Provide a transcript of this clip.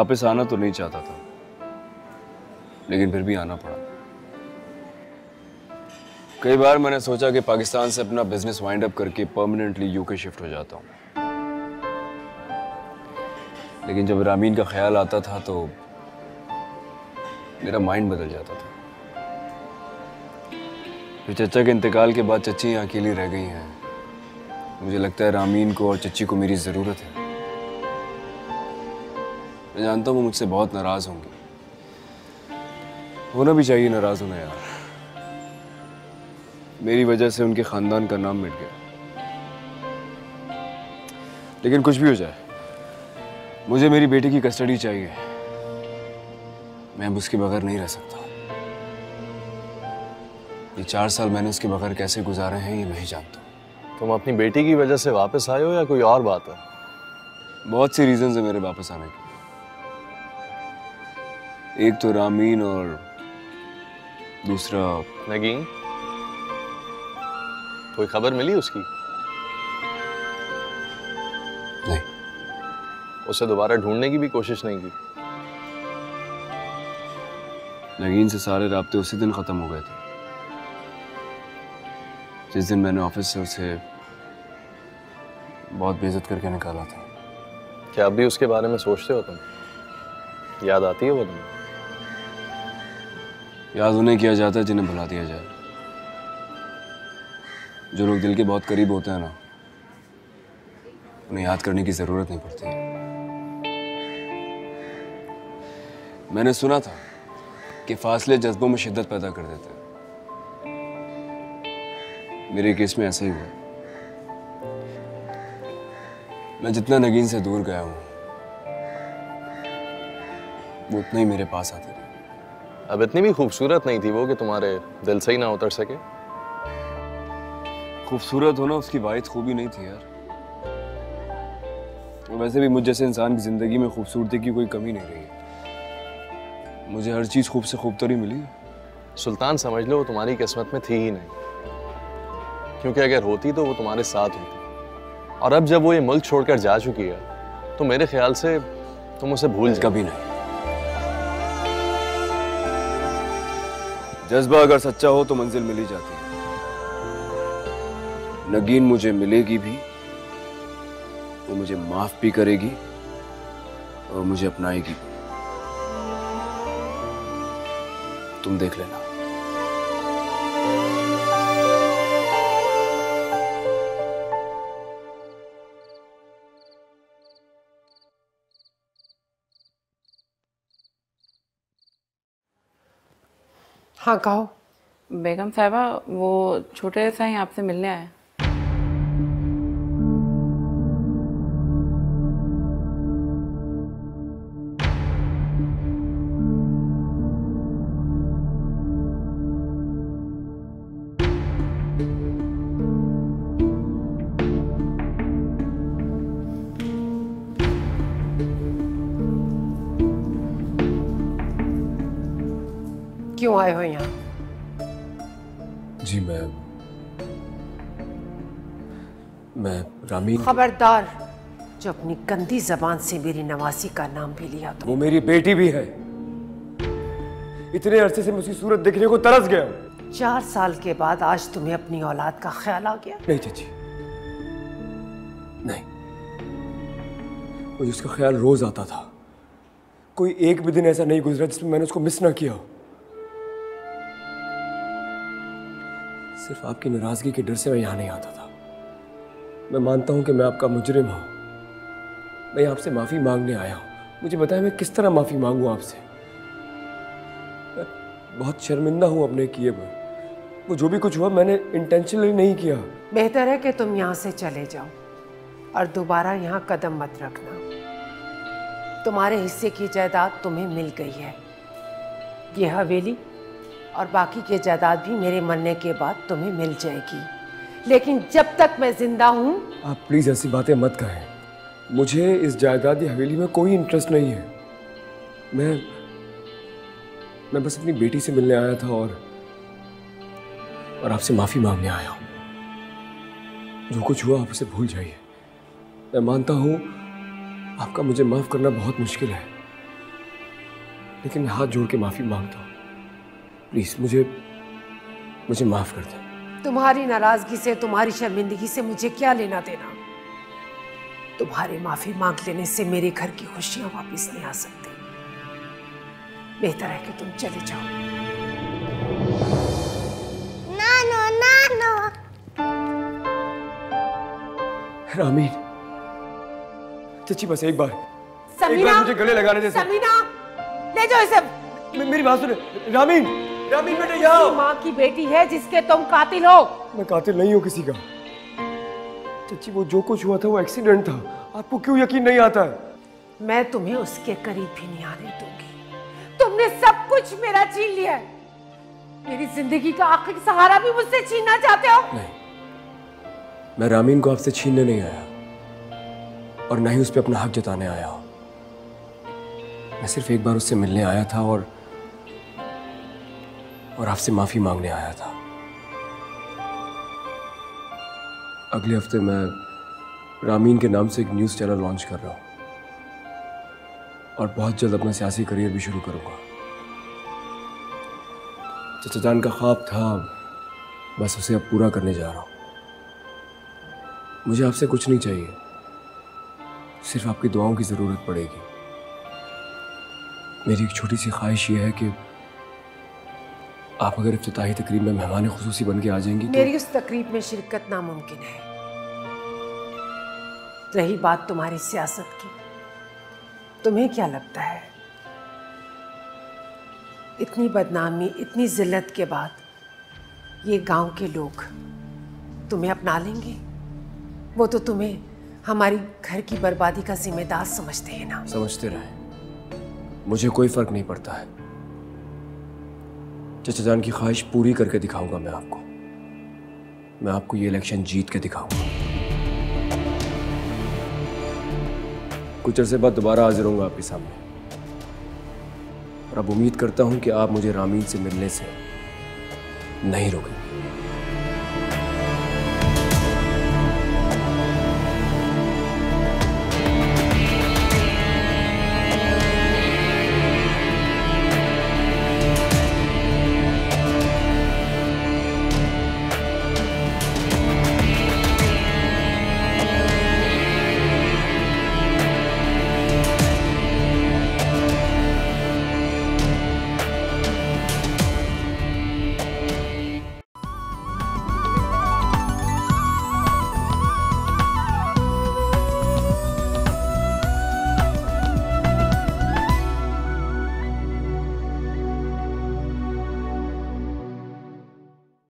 वापस आना तो नहीं चाहता था। लेकिन फिर भी आना पड़ा। कई बार मैंने सोचा कि पाकिस्तान से अपना बिज़नेस वाइंड अप करके परमानेंटली यूके शिफ्ट हो जाता हूँ। लेकिन जब रामीन का ख्याल आता था तो मेरा माइंड बदल जाता था। फिर चचा के इंतकाल के बाद चची यहाँ अकेली रह गई हैं। मुझे लगता है रामीन को और चची को मेरी ज़रूरत है। मैं जानता हूँ वो मुझसे बहुत नाराज़ होंगी। होना भी चाहिए नाराज़ होना यार। मेरी वजह से उनके ख़ानदान का नाम मिट गया। लेकिन कुछ भी हो जाए मुझे मेरी बेटी की कस्टडी चाहिए। मैं अब उसके बगैर नहीं रह सकता। ये चार साल मैंने उसके बगैर कैसे गुजारे हैं ये मैं ही जानता हूँ। तुम अपनी बेटी की वजह से वापस आए हो या कोई और बात है? बहुत सी रीजन है मेरे वापस आने के। एक तो रामीन और दूसरा नगीन कोई खबर मिली उसकी? नहीं। उसे दोबारा ढूँढने की भी कोशिश नहीं की। नगीन से सारे रबते उसी दिन ख़त्म हो गए थे। जिस दिन मैंने ऑफ़िस से उसे बहुत बेइज्जत करके निकाला था। क्या अब भी उसके बारे में सोचते हो तुम? याद आती है वो तुम्हें? याद उन्हें किया जाता है जिन्हें भुला दिया जाए। जो लोग दिल के बहुत करीब होते हैं ना, उन्हें याद करने की ज़रूरत नहीं पड़ती। मैंने सुना था कि फासले जज्बों में शिद्दत पैदा कर देते हैं। मेरे केस में ऐसा ही हुआ। मैं जितना नगीन से दूर गया हूँ, वो उतना ही मेरे पास आते रही। अब इतनी भी खूबसूरत नहीं थी वो कि तुम्हारे दिल से ही ना उतर सके। खूबसूरत होना उसकी वाहिद खूबी नहीं थी यार। वैसे भी मुझ जैसे इंसान की ज़िंदगी में खूबसूरती की कोई कमी नहीं रही। मुझे हर चीज़ खूब से खूबतरी मिली। सुल्तान समझ लो वो तुम्हारी किस्मत में थी ही नहीं। क्योंकि अगर होती तो वो तुम्हारे साथ होती। और अब जब वो ये मुल्क छोड़कर जा चुकी है तो मेरे ख्याल से तुम उसे भूल कभी नहीं। जज्बा अगर सच्चा हो तो मंजिल मिली जाती है। नगीन मुझे मिलेगी भी, वो मुझे माफ़ भी करेगी और मुझे अपनाएगी भी। तुम देख लेना। हाँ कहो। बेगम साहबा वो छोटे साईं आपसे मिलने आए क्यों आए हो यहाँ? जी मैं मैं रामीन खबरदार जो अपनी गंदी जबान से मेरी नवासी का नाम भी लिया तो वो मेरी बेटी भी है। इतने अरसे से मैं उसकी सूरत देखने को तरस गया हूँ। चार साल के बाद आज तुम्हें अपनी औलाद का ख्याल आ गया? नहीं चाची। नहीं। मुझे उसका ख्याल रोज आता था। कोई एक भी दिन ऐसा नहीं गुजरा जिसमें मैंने उसको मिस ना किया हो। सिर्फ़ आपकी नाराज़गी के डर से मैं यहाँ नहीं आता था। मैं मानता हूँ कि मैं आपका मुजरिम हूँ। मैं आपसे माफ़ी मांगने आया हूँ। मुझे बताएँ मैं किस तरह माफ़ी मांगूँ आपसे? बहुत शर्मिंदा हूँ अपने किए पर। वो जो भी कुछ हुआ मैंने इंटेंशनली नहीं किया। बेहतर है कि तुम यहाँ से चले जाओ और दोबारा यहाँ कदम मत रखना। तुम्हारे हिस्से की जायदाद तुम्हें मिल गई है। ये हवेली और बाकी की जायदाद भी मेरे मरने के बाद तुम्हें मिल जाएगी। लेकिन जब तक मैं ज़िंदा हूँ आप प्लीज़ ऐसी बातें मत कहें। मुझे इस जायदाद हवेली में कोई इंटरेस्ट नहीं है। मैं मैं बस अपनी बेटी से मिलने आया था और और आपसे माफ़ी मांगने आया हूँ। जो कुछ हुआ आप उसे भूल जाइए। मैं मानता हूँ, आपका मुझे माफ़ करना बहुत मुश्किल है। लेकिन हाथ जोड़ के माफ़ी माँगता हूँ। प्लीज़ मुझे मुझे माफ़ कर दे। तुम्हारी नाराज़गी से तुम्हारी शर्मिंदगी से मुझे क्या लेना देना? तुम्हारे माफ़ी मांग लेने से मेरे घर की खुशियाँ वापस नहीं आ सकती। बेहतर है कि तुम चले जाओ। नानो नानो। रामीन चची बस एक बार समीना, एक बार मुझे गले लगाने दे समीना ले जाओ इसे। मे- मेरी बात सुने। रामीन रामीन बेटे आओ। माँ की बेटी है जिसके तुम कातिल हो। मैं कातिल नहीं हूँ किसी का। चची वो जो कुछ हुआ था वो एक्सीडेंट था। आपको क्यों यकीन नहीं आता? है मैं तुम्हें उसके करीब भी नहीं आने दूँगी। तुमने सब कुछ मेरा छीन लिया है। मेरी ज़िंदगी का आखिरी सहारा भी मुझसे छीनना चाहते हो? नहीं। मैं रामीन को आपसे छीनने नहीं आया। और ना ही उस पर अपना हक जताने आया हूँ। मैं सिर्फ़ एक बार उससे मिलने आया था और और आपसे माफ़ी मांगने आया था। अगले हफ़्ते मैं रामीन के नाम से एक न्यूज़ चैनल लॉन्च कर रहा हूँ। और बहुत जल्द अपना सियासी करियर भी शुरू करूँगा। चचा जान का ख्वाब था, बस उसे अब पूरा करने जा रहा हूँ। मुझे आपसे कुछ नहीं चाहिए। सिर्फ़ आपकी दुआओं की ज़रूरत पड़ेगी। मेरी एक छोटी सी ख्वाहिश ये है कि आप अगर इफ्ताही तकरीब में मेहमान खसूसी बन के आ जाएँगी तो मेरी उस तकरीब में शिरकत नामुमकिन है। रही बात तुम्हारी सियासत की। तुम्हें क्या लगता है? इतनी बदनामी इतनी जिल्लत के बाद ये गाँव के लोग तुम्हें अपना लेंगे? वो तो तुम्हें हमारी घर की बर्बादी का जिम्मेदार समझते हैं ना। समझते रहे। मुझे कोई फ़र्क नहीं पड़ता है। चचा जान की ख्वाहिश पूरी करके दिखाऊँगा मैं आपको। मैं आपको ये इलेक्शन जीत के दिखाऊँगा। कुछ अरसे बाद दोबारा हाजिर होऊँगा आपके सामने। और अब उम्मीद करता हूँ कि आप मुझे रामीन से मिलने से नहीं रोकेंगे।